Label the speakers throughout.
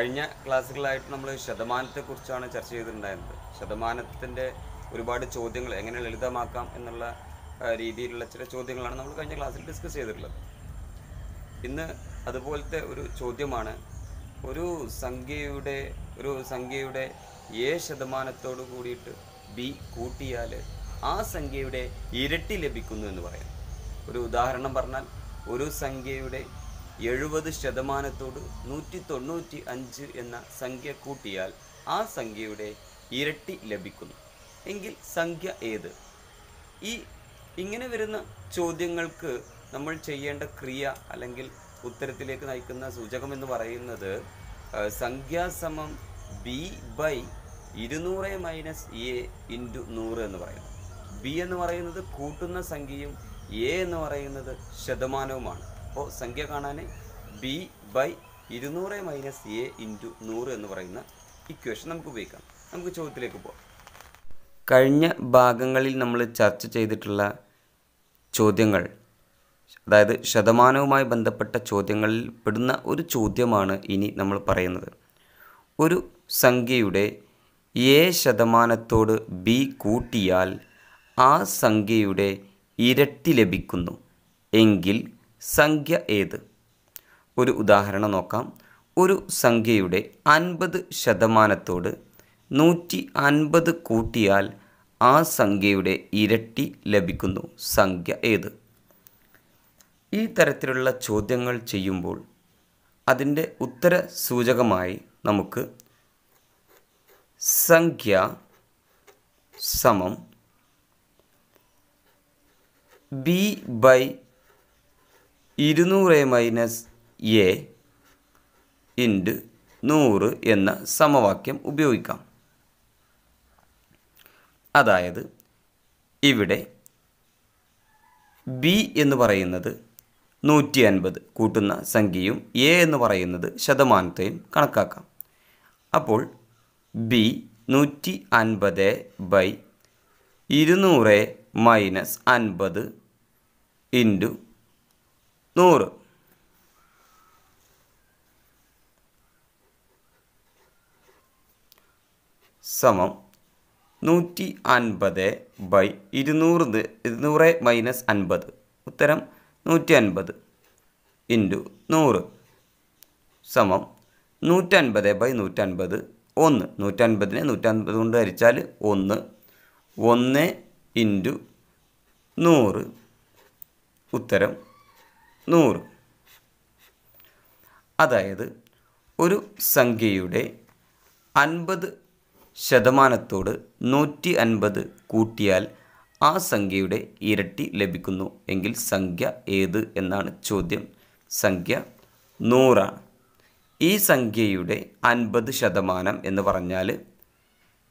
Speaker 1: കഴിഞ്ഞ ക്ലാസ്സുകളായിട്ട് നമ്മൾ ശതമാനത്തെക്കുറിച്ചാണ് ചർച്ച ചെയ്തിട്ടുണ്ടായിരുന്നത്. ശതമാനത്തിന്റെ ഒരുപാട് ചോദ്യങ്ങൾ എങ്ങനെ ലളിതമാക്കാം എന്നുള്ള രീതിയിലുള്ള ചില ചോദ്യങ്ങളാണ് നമ്മൾ കഴിഞ്ഞ ക്ലാസ്സിൽ ഡിസ്കസ് ചെയ്തിട്ടുള്ളത്. ഇന്ന് അതുപോലത്തെ ഒരു ചോദ്യമാണ് ഒരു സംഖ്യയുടെ ഒരു സംഖ്യയുടെ എ ശതമാനത്തോട് കൂടിയിട്ട് ബി കൂട്ടിയാൽ ആ സംഖ്യയുടെ ഇരട്ടി ലഭിക്കുന്നു എന്ന് പറയാം. ഒരു ഉദാഹരണം പറഞ്ഞാൽ ഒരു സംഖ്യയുടെ എഴുപത് ശതമാനത്തോട് നൂറ്റി തൊണ്ണൂറ്റി അഞ്ച് എന്ന സംഖ്യ കൂട്ടിയാൽ ആ സംഖ്യയുടെ ഇരട്ടി ലഭിക്കുന്നു. എങ്കിൽ സംഖ്യ ഏത്? ഈ ഇങ്ങനെ വരുന്ന ചോദ്യങ്ങൾക്ക് നമ്മൾ ചെയ്യേണ്ട ക്രിയ അല്ലെങ്കിൽ ഉത്തരത്തിലേക്ക് നയിക്കുന്ന സൂചകം എന്ന് പറയുന്നത് സംഖ്യാസമം ബി ബൈ ഇരുന്നൂറ് മൈനസ് എ ഇന്റു നൂറ് എന്ന് പറയുന്നു. ബി എന്ന് പറയുന്നത് കൂട്ടുന്ന സംഖ്യയും എ എന്ന് പറയുന്നത് ശതമാനവുമാണ്. അപ്പോൾ സംഖ്യ കാണാൻ ബി ബൈ ഇരുന്നൂറ് മൈനസ് എ ഇന്റു നൂറ് എന്ന് പറയുന്ന ഇക്വേഷൻ നമുക്ക് ഉപയോഗിക്കാം. നമുക്ക് ചോദ്യത്തിലേക്ക് പോകാം കഴിഞ്ഞ ഭാഗങ്ങളിൽ നമ്മൾ ചർച്ച ചെയ്തിട്ടുള്ള ചോദ്യങ്ങൾ അതായത് ശതമാനവുമായി ബന്ധപ്പെട്ട ചോദ്യങ്ങളിൽ പെടുന്ന ഒരു ചോദ്യമാണ് ഇനി നമ്മൾ പറയുന്നത്. ഒരു സംഖ്യയുടെ എ ശതമാനത്തോട് ബി കൂട്ടിയാൽ ആ സംഖ്യയുടെ ഇരട്ടി ലഭിക്കുന്നു. എങ്കിൽ സംഖ്യ ഏത്? ഒരു ഉദാഹരണം നോക്കാം. ഒരു സംഖ്യയുടെ അൻപത് ശതമാനത്തോട് നൂറ്റി അൻപത് കൂട്ടിയാൽ ആ സംഖ്യയുടെ ഇരട്ടി ലഭിക്കുന്നു. സംഖ്യ ഏത്? ഈ തരത്തിലുള്ള ചോദ്യങ്ങൾ ചെയ്യുമ്പോൾ അതിന്റെ ഉത്തര സൂചകമായി നമുക്ക് സംഖ്യ സമം ബി ബൈ ഇരുന്നൂറ് മൈനസ് എ ഇന്റു നൂറ് എന്ന സമവാക്യം ഉപയോഗിക്കാം. അതായത് ഇവിടെ ബി എന്ന് പറയുന്നത് നൂറ്റി അൻപത് കൂട്ടുന്ന സംഖ്യയും എ എന്ന് പറയുന്നത് ശതമാനത്തെയും കണക്കാക്കാം. അപ്പോൾ ബി നൂറ്റി അൻപത് ബൈ ഇരുന്നൂറ് മൈനസ് അൻപത് ഇന്റു നൂറ്. സമം നൂറ്റി അൻപത് ബൈ ഇരുന്നൂറ് ഇരുന്നൂറ് മൈനസ് അൻപത്. ഉത്തരം നൂറ്റി അൻപത് ഇന്റു നൂറ്. സമം നൂറ്റൻപത് ബൈ നൂറ്റൻപത് ഒന്ന്. നൂറ്റൻപതിനെ നൂറ്റൻപത് കൊണ്ട് ഹരിച്ചാൽ ഒന്ന്. ഒന്ന് ഇന്റു നൂറ്. ഉത്തരം നൂറ്. അതായത് ഒരു സംഖ്യയുടെ അൻപത് ശതമാനത്തോട് നൂറ്റി അൻപത് കൂട്ടിയാൽ ആ സംഖ്യയുടെ ഇരട്ടി ലഭിക്കുന്നു. എങ്കിൽ സംഖ്യ ഏത് എന്നാണ് ചോദ്യം. സംഖ്യ നൂറാണ്. ഈ സംഖ്യയുടെ അൻപത് ശതമാനം എന്ന് പറഞ്ഞാൽ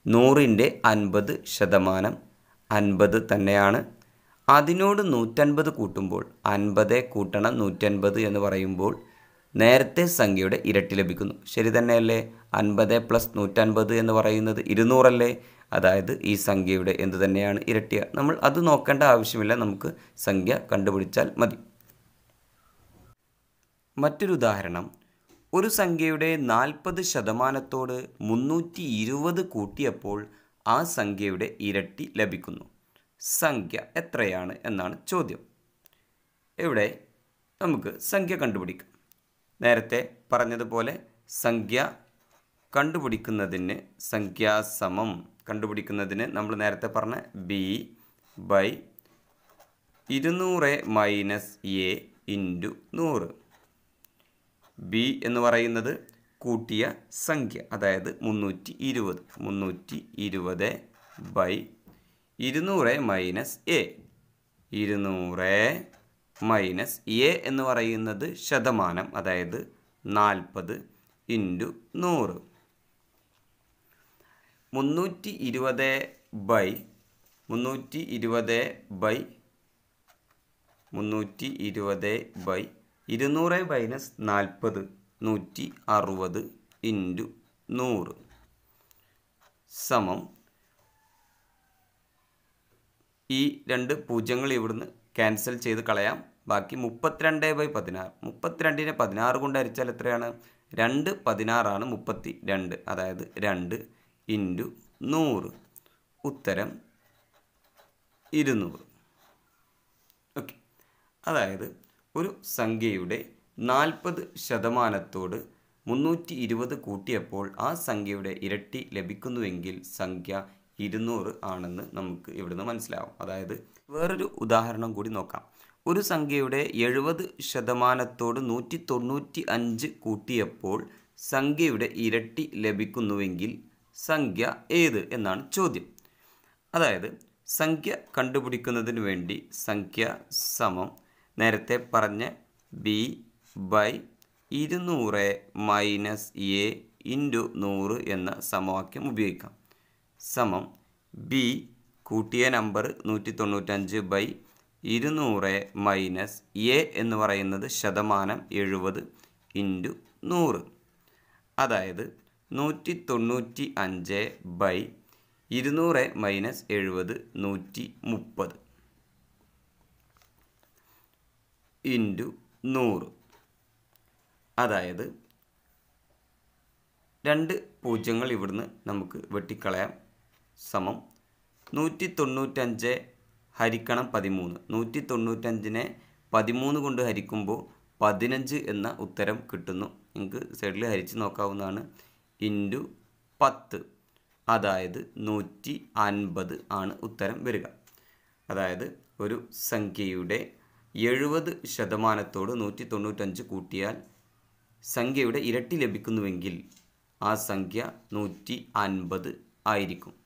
Speaker 1: നൂറിന്റെ അൻപത് ശതമാനം അൻപത് തന്നെയാണ്. അതിനോട് നൂറ്റൻപത് കൂട്ടുമ്പോൾ അൻപത് കൂട്ടണം നൂറ്റൻപത് എന്ന് പറയുമ്പോൾ നേരത്തെ സംഖ്യയുടെ ഇരട്ടി ലഭിക്കുന്നു. ശരി തന്നെയല്ലേ? അൻപത് പ്ലസ് നൂറ്റൻപത് എന്ന് പറയുന്നത് ഇരുന്നൂറല്ലേ? അതായത് ഈ സംഖ്യയുടെ എന്ത് തന്നെയാണ് ഇരട്ടിയ. നമ്മൾ അത് നോക്കേണ്ട ആവശ്യമില്ല. നമുക്ക് സംഖ്യ കണ്ടുപിടിച്ചാൽ മതി. മറ്റൊരു ഉദാഹരണം. ഒരു സംഖ്യയുടെ നാൽപ്പത് ശതമാനത്തോട് മുന്നൂറ്റി ഇരുപത് കൂട്ടിയപ്പോൾ ആ സംഖ്യയുടെ ഇരട്ടി ലഭിക്കുന്നു. സംഖ്യ എത്രയാണ് എന്നാണ് ചോദ്യം. ഇവിടെ നമുക്ക് സംഖ്യ കണ്ടുപിടിക്കാം. നേരത്തെ പറഞ്ഞതുപോലെ സംഖ്യ കണ്ടുപിടിക്കുന്നതിന് സംഖ്യാസമം കണ്ടുപിടിക്കുന്നതിന് നമ്മൾ നേരത്തെ പറഞ്ഞ ബി ബൈ ഇരുന്നൂറ് മൈനസ് എ ഇന്റു നൂറ്. ബി എന്ന് പറയുന്നത് കൂട്ടിയ സംഖ്യ അതായത് മുന്നൂറ്റി ഇരുപത്. മുന്നൂറ്റി ഇരുപത് ബൈ ഇരുന്നൂറ് മൈനസ് എ. ഇരുന്നൂറ് മൈനസ് എ എന്ന് പറയുന്നത് ശതമാനം അതായത് നാൽപ്പത് ഇന്റു നൂറ്. മുന്നൂറ്റി ഇരുപത് ബൈ മുന്നൂറ്റി ഇരുപത് ബൈ മുന്നൂറ്റി ഇരുപത് ബൈ ഇരുന്നൂറ് മൈനസ് നാൽപ്പത് നൂറ്റി അറുപത് ഇന്റു നൂറ്. സമം ഈ രണ്ട് പൂജ്യങ്ങൾ ഇവിടുന്ന് ക്യാൻസൽ ചെയ്ത് കളയാം. ബാക്കി മുപ്പത്തിരണ്ട് ബൈ പതിനാറ്. മുപ്പത്തിരണ്ടിനെ പതിനാറ് കൊണ്ട് ഹരിച്ചാൽ എത്രയാണ്? രണ്ട് പതിനാറാണ് മുപ്പത്തി രണ്ട് അതായത് രണ്ട് ഇന്റു നൂറ്. ഉത്തരം ഇരുന്നൂറ്. ഓക്കെ. അതായത് ഒരു സംഖ്യയുടെ നാൽപ്പത് ശതമാനത്തോട് മുന്നൂറ്റി ഇരുപത് കൂട്ടിയപ്പോൾ ആ സംഖ്യയുടെ ഇരട്ടി ലഭിക്കുന്നുവെങ്കിൽ സംഖ്യ ഇരുന്നൂറ് ആണെന്ന് നമുക്ക് ഇവിടുന്ന് മനസ്സിലാവും. അതായത് വേറൊരു ഉദാഹരണം കൂടി നോക്കാം. ഒരു സംഖ്യയുടെ എഴുപത് ശതമാനത്തോട് നൂറ്റി തൊണ്ണൂറ്റി അഞ്ച് കൂട്ടിയപ്പോൾ സംഖ്യയുടെ ഇരട്ടി ലഭിക്കുന്നുവെങ്കിൽ സംഖ്യ ഏത് എന്നാണ് ചോദ്യം. അതായത് സംഖ്യ കണ്ടുപിടിക്കുന്നതിന് വേണ്ടി സംഖ്യ സമം നേരത്തെ പറഞ്ഞ ബി ബൈ ഇരുന്നൂറ് മൈനസ് എ ഇന്റു നൂറ് എന്ന സമവാക്യം ഉപയോഗിക്കാം. സമം ബി കൂട്ടിയ നമ്പർ നൂറ്റി തൊണ്ണൂറ്റഞ്ച് ബൈ ഇരുന്നൂറ് മൈനസ് എ എന്ന് പറയുന്നത് ശതമാനം എഴുപത് ഇന്റു നൂറ്. അതായത് നൂറ്റി തൊണ്ണൂറ്റി അഞ്ച് ബൈ ഇരുന്നൂറ് മൈനസ് എഴുപത് നൂറ്റി മുപ്പത് ഇന്റു നൂറ്. അതായത് രണ്ട് പൂജ്യങ്ങൾ ഇവിടുന്ന് നമുക്ക് വെട്ടിക്കളയാം. സമം. നൂറ്റി തൊണ്ണൂറ്റഞ്ച് ഹരിക്കണം പതിമൂന്ന്. നൂറ്റി തൊണ്ണൂറ്റഞ്ചിനെ പതിമൂന്ന് കൊണ്ട് ഹരിക്കുമ്പോൾ പതിനഞ്ച് എന്ന ഉത്തരം കിട്ടുന്നു. നിങ്ങൾക്ക് സൈഡിൽ ഹരിച്ച് നോക്കാവുന്നതാണ്. ഇന്റു പത്ത് അതായത് നൂറ്റി അൻപത് ആണ് ഉത്തരം വരിക. അതായത് ഒരു സംഖ്യയുടെ എഴുപത് ശതമാനത്തോട് നൂറ്റി തൊണ്ണൂറ്റഞ്ച് കൂട്ടിയാൽ സംഖ്യയുടെ ഇരട്ടി ലഭിക്കുന്നുവെങ്കിൽ ആ സംഖ്യ നൂറ്റി അൻപത് ആയിരിക്കും.